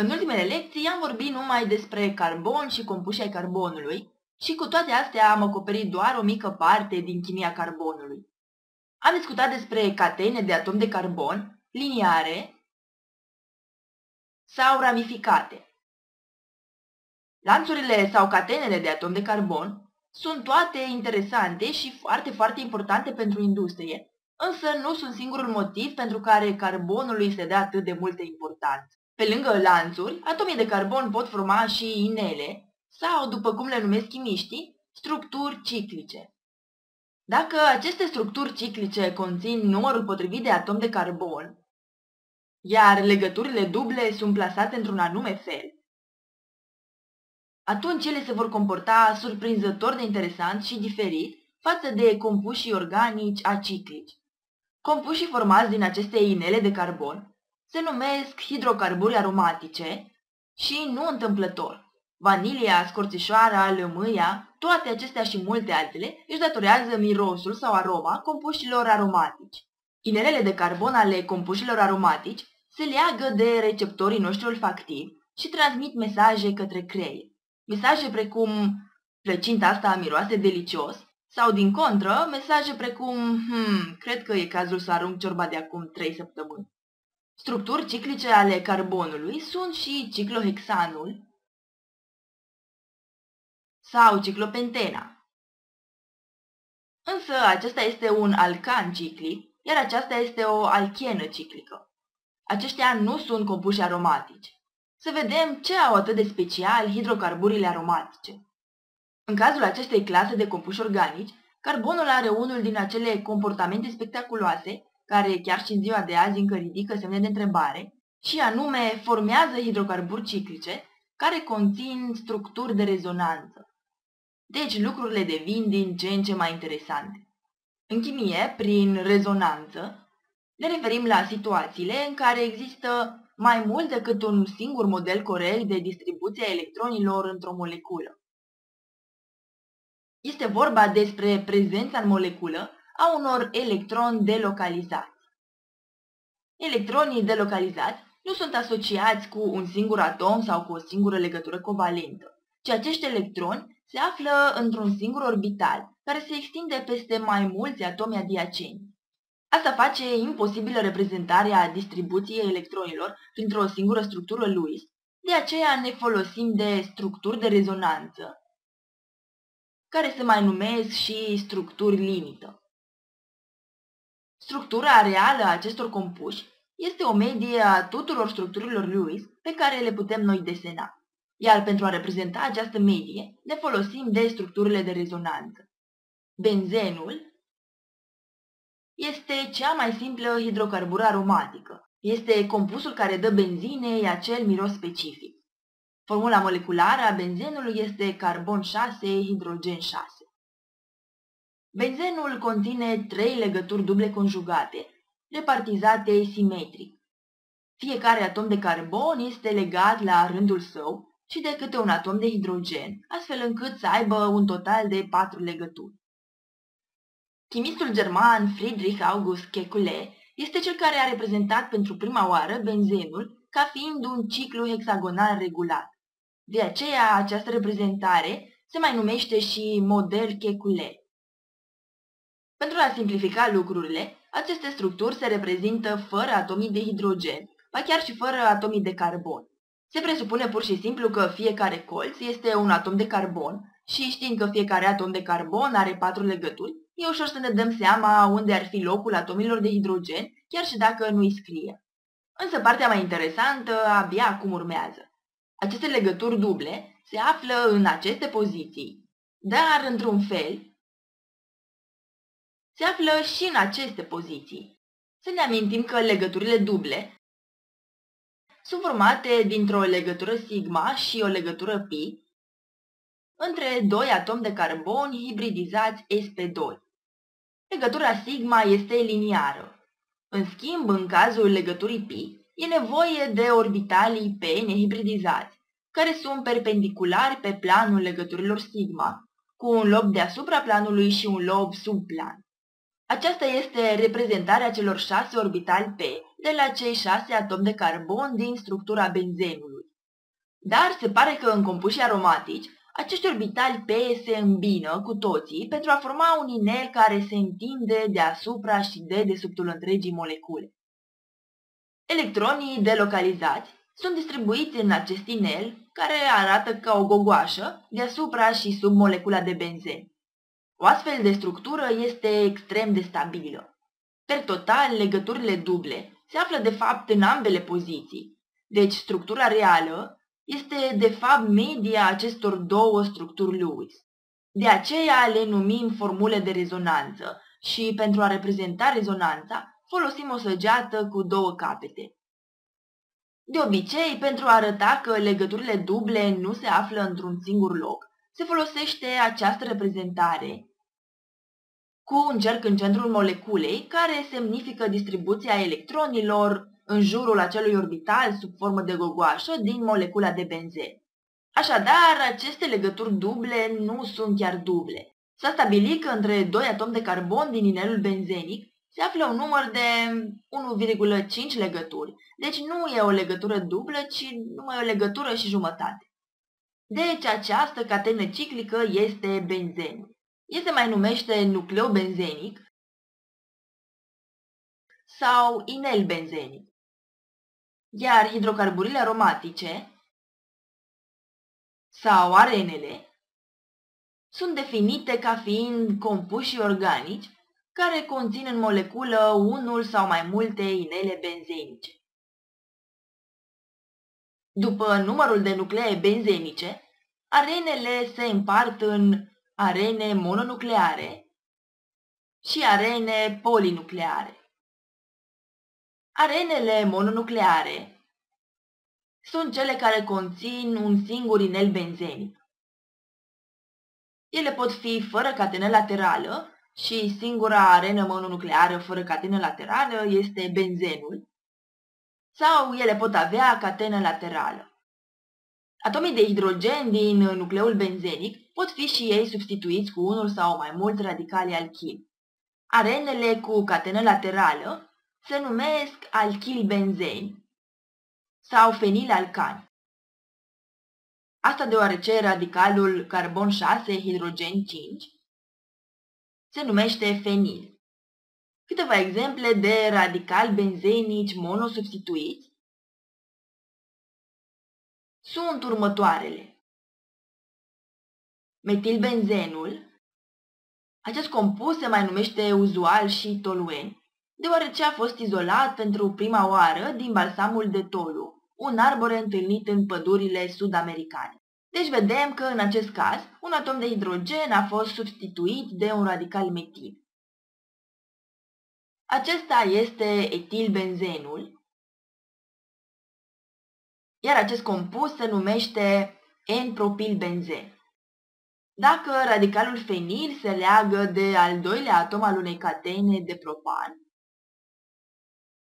În ultimele lecții am vorbit numai despre carbon și compuși ai carbonului și cu toate astea am acoperit doar o mică parte din chimia carbonului. Am discutat despre catene de atom de carbon, liniare sau ramificate. Lanțurile sau catenele de atom de carbon sunt toate interesante și foarte, foarte importante pentru industrie, însă nu sunt singurul motiv pentru care carbonului se dă atât de multă importanță. Pe lângă lanțuri, atomii de carbon pot forma și inele sau, după cum le numesc chimiștii, structuri ciclice. Dacă aceste structuri ciclice conțin numărul potrivit de atom de carbon, iar legăturile duble sunt plasate într-un anume fel, atunci ele se vor comporta surprinzător de interesant și diferit față de compușii organici aciclici. Compușii formați din aceste inele de carbon se numesc hidrocarburi aromatice și nu întâmplător. Vanilia, scorțișoara, lămâia, toate acestea și multe altele își datorează mirosul sau aroma compușilor aromatici. Inelele de carbon ale compușilor aromatici se leagă de receptorii noștri olfactivi și transmit mesaje către creier. Mesaje precum plăcinta asta miroase delicios sau, din contră, mesaje precum hmm, cred că e cazul să arunc ciorba de acum trei săptămâni. Structuri ciclice ale carbonului sunt și ciclohexanul sau ciclopentena. Însă acesta este un alcan ciclic, iar aceasta este o alchenă ciclică. Aceștia nu sunt compuși aromatici. Să vedem ce au atât de special hidrocarburile aromatice. În cazul acestei clase de compuși organici, carbonul are unul din acele comportamente spectaculoase care chiar și în ziua de azi încă ridică semne de întrebare, și anume formează hidrocarburi ciclice care conțin structuri de rezonanță. Deci lucrurile devin din ce în ce mai interesante. În chimie, prin rezonanță, ne referim la situațiile în care există mai mult decât un singur model corect de distribuție a electronilor într-o moleculă. Este vorba despre prezența în moleculă a unor electroni delocalizați. Electronii delocalizați nu sunt asociați cu un singur atom sau cu o singură legătură covalentă, ci acești electroni se află într-un singur orbital, care se extinde peste mai mulți atomi adiaceni. Asta face imposibilă reprezentarea distribuției electronilor printr-o singură structură Lewis, de aceea ne folosim de structuri de rezonanță, care se mai numesc și structuri limită. Structura reală a acestor compuși este o medie a tuturor structurilor Lewis pe care le putem noi desena. Iar pentru a reprezenta această medie, ne folosim de structurile de rezonanță. Benzenul este cea mai simplă hidrocarbură aromatică. Este compusul care dă benzinei acel miros specific. Formula moleculară a benzenului este carbon 6, hidrogen 6. Benzenul conține trei legături duble conjugate, repartizate simetric. Fiecare atom de carbon este legat la rândul său și de câte un atom de hidrogen, astfel încât să aibă un total de patru legături. Chimistul german Friedrich August Kekulé este cel care a reprezentat pentru prima oară benzenul ca fiind un ciclu hexagonal regulat. De aceea, această reprezentare se mai numește și model Kekulé. Pentru a simplifica lucrurile, aceste structuri se reprezintă fără atomii de hidrogen, ba chiar și fără atomii de carbon. Se presupune pur și simplu că fiecare colț este un atom de carbon și știind că fiecare atom de carbon are patru legături, e ușor să ne dăm seama unde ar fi locul atomilor de hidrogen, chiar și dacă nu-i scrie. Însă partea mai interesantă abia acum urmează. Aceste legături duble se află în aceste poziții, dar într-un fel se află și în aceste poziții. Să ne amintim că legăturile duble sunt formate dintr-o legătură sigma și o legătură pi între doi atomi de carbon hibridizați sp2. Legătura sigma este liniară. În schimb, în cazul legăturii pi, e nevoie de orbitalii p nehibridizați, care sunt perpendiculari pe planul legăturilor sigma, cu un lob deasupra planului și un lob sub plan. Aceasta este reprezentarea celor șase orbitali P de la cei șase atomi de carbon din structura benzenului. Dar se pare că în compușii aromatici, acești orbitali P se îmbină cu toții pentru a forma un inel care se întinde deasupra și de desubtul întregii molecule. Electronii delocalizați sunt distribuiți în acest inel, care arată ca o gogoașă, deasupra și sub molecula de benzen. O astfel de structură este extrem de stabilă. Per total, legăturile duble se află de fapt în ambele poziții, deci structura reală este de fapt media acestor două structuri Lewis. De aceea le numim formule de rezonanță și pentru a reprezenta rezonanța folosim o săgeată cu două capete. De obicei, pentru a arăta că legăturile duble nu se află într-un singur loc, se folosește această reprezentare cu un cerc în centrul moleculei, care semnifică distribuția electronilor în jurul acelui orbital sub formă de gogoașă din molecula de benzen. Așadar, aceste legături duble nu sunt chiar duble. S-a stabilit că între doi atomi de carbon din inelul benzenic se află un număr de 1,5 legături. Deci nu e o legătură dublă, ci numai o legătură și jumătate. Deci această catenă ciclică este benzenul. El se mai numește nucleu benzenic sau inel benzenic. Iar hidrocarburile aromatice sau arenele sunt definite ca fiind compuși organici care conțin în moleculă unul sau mai multe inele benzenice. După numărul de nuclee benzenice, arenele se împart în arene mononucleare și arene polinucleare. Arenele mononucleare sunt cele care conțin un singur inel benzenic. Ele pot fi fără catenă laterală și singura arenă mononucleară fără catenă laterală este benzenul, sau ele pot avea catenă laterală. Atomii de hidrogen din nucleul benzenic pot fi și ei substituiți cu unul sau mai mulți radicali alchili. Arenele cu catenă laterală se numesc alchili benzeni sau fenilalcani. Asta deoarece radicalul carbon 6, hidrogen 5 se numește fenil. Câteva exemple de radicali benzenici monosubstituiți sunt următoarele. Metilbenzenul. Acest compus se mai numește uzual și toluen, deoarece a fost izolat pentru prima oară din balsamul de tolu, un arbore întâlnit în pădurile sud-americane. Deci vedem că în acest caz un atom de hidrogen a fost substituit de un radical metil. Acesta este etilbenzenul, iar acest compus se numește N-propilbenzen. Dacă radicalul fenil se leagă de al doilea atom al unei catene de propan,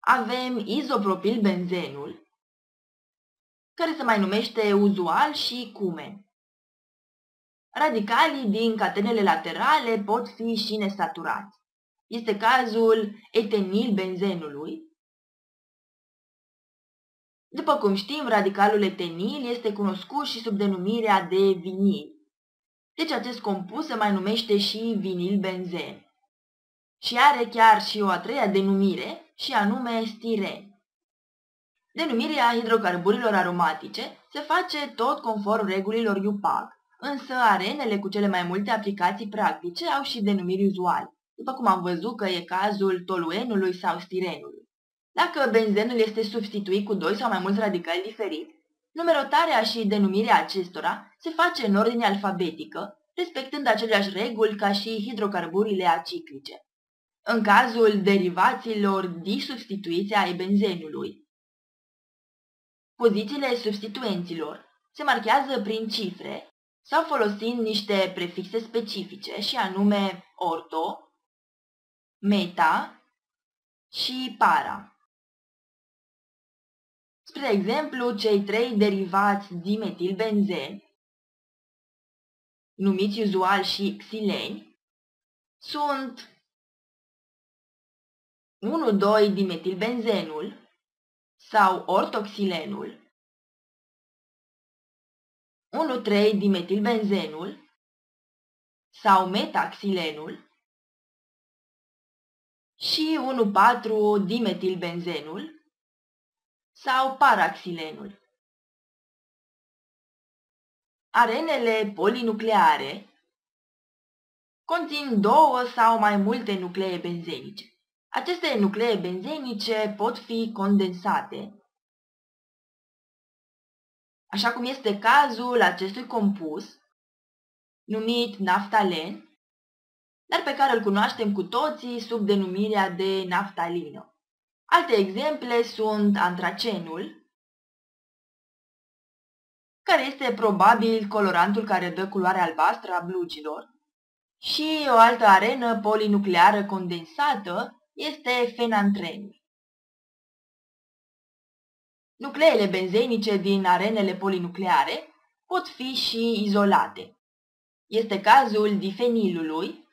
avem izopropilbenzenul, care se mai numește uzual și cumen. Radicalii din catenele laterale pot fi și nesaturați. Este cazul etenilbenzenului, după cum știm, radicalul etenil este cunoscut și sub denumirea de vinil. Deci acest compus se mai numește și vinil benzen. Și are chiar și o a treia denumire, și anume stiren. Denumirea hidrocarburilor aromatice se face tot conform regulilor UPAC, însă arenele cu cele mai multe aplicații practice au și denumiri uzuale, după cum am văzut că e cazul toluenului sau stirenului. Dacă benzenul este substituit cu doi sau mai mulți radicali diferiți, numerotarea și denumirea acestora se face în ordine alfabetică, respectând aceleași reguli ca și hidrocarburile aciclice. În cazul derivațiilor disubstituiți ai benzenului, pozițiile substituenților se marchează prin cifre sau folosind niște prefixe specifice și anume orto, meta și para. Spre exemplu, cei trei derivați dimetilbenzen, numiți uzual și xileni, sunt 1,2 dimetilbenzenul sau ortoxilenul, 1,3-dimetilbenzenul sau metaxilenul și 1,4-dimetilbenzenul sau paraxilenul. Arenele polinucleare conțin două sau mai multe nuclee benzenice. Aceste nuclee benzenice pot fi condensate, așa cum este cazul acestui compus, numit naftalen, dar pe care îl cunoaștem cu toții sub denumirea de naftalină. Alte exemple sunt antracenul, care este probabil colorantul care dă culoare albastră a blugilor, și o altă arenă polinucleară condensată este fenantrenul. Nucleele benzenice din arenele polinucleare pot fi și izolate. Este cazul difenilului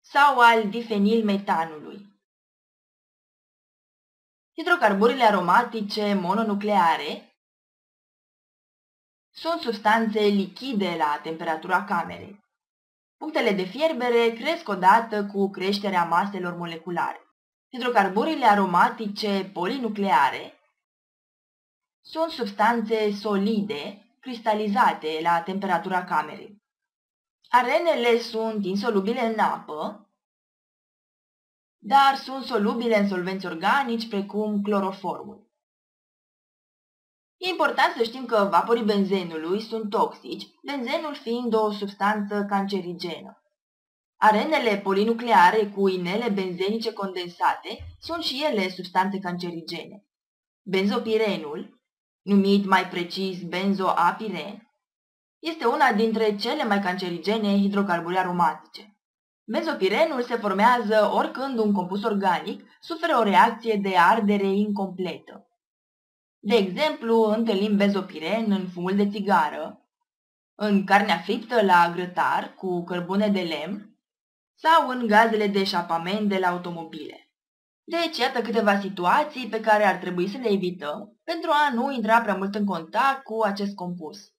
sau al difenilmetanului. Hidrocarburile aromatice mononucleare sunt substanțe lichide la temperatura camerei. Punctele de fierbere cresc odată cu creșterea maselor moleculare. Hidrocarburile aromatice polinucleare sunt substanțe solide, cristalizate la temperatura camerei. Arenele sunt insolubile în apă, dar sunt solubile în solvenți organici precum cloroformul. E important să știm că vaporii benzenului sunt toxici, benzenul fiind o substanță cancerigenă. Arenele polinucleare cu inele benzenice condensate sunt și ele substanțe cancerigene. Benzopirenul, numit mai precis benzoapiren, este una dintre cele mai cancerigene hidrocarburi aromatice. Benzopirenul se formează oricând un compus organic suferă o reacție de ardere incompletă. De exemplu, întâlnim benzopiren în fumul de țigară, în carnea friptă la grătar cu cărbune de lemn sau în gazele de eșapament de la automobile. Deci, iată câteva situații pe care ar trebui să le evităm pentru a nu intra prea mult în contact cu acest compus.